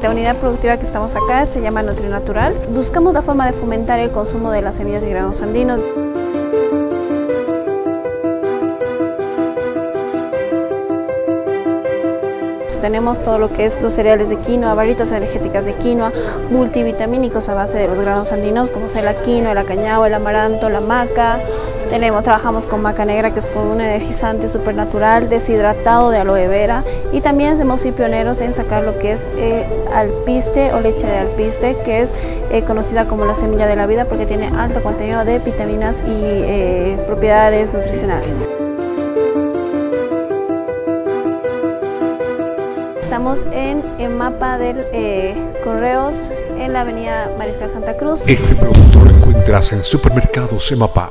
La unidad productiva que estamos acá se llama Nutrinatural. Buscamos la forma de fomentar el consumo de las semillas y granos andinos. tenemos todo lo que es los cereales de quinoa, barritas energéticas de quinoa, multivitamínicos a base de los granos andinos, como sea la quinoa, el cañao, el amaranto, la maca. Tenemos, trabajamos con maca negra, que es con un energizante supernatural, deshidratado de aloe vera. Y también hemos sido pioneros en sacar lo que es eh, alpiste o leche de alpiste, que es eh, conocida como la semilla de la vida porque tiene alto contenido de vitaminas y eh, propiedades nutricionales. Estamos en el mapa del Correos en la avenida Mariscal Santa Cruz. Este producto lo encuentras en Supermercados Emapa.